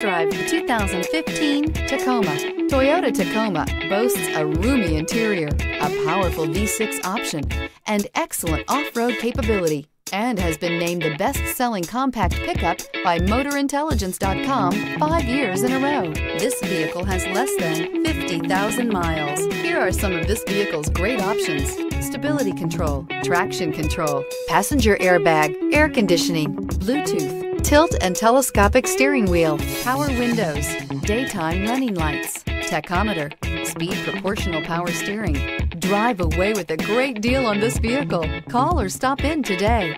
Drive the 2015 Tacoma. Toyota Tacoma boasts a roomy interior, a powerful V6 option, and excellent off-road capability, and has been named the best-selling compact pickup by MotorIntelligence.com five years in a row. This vehicle has less than 50,000 miles. Here are some of this vehicle's great options. Stability control, traction control, passenger airbag, air conditioning, Bluetooth, tilt and telescopic steering wheel, power windows, daytime running lights, tachometer, speed proportional power steering. Drive away with a great deal on this vehicle. Call or stop in today.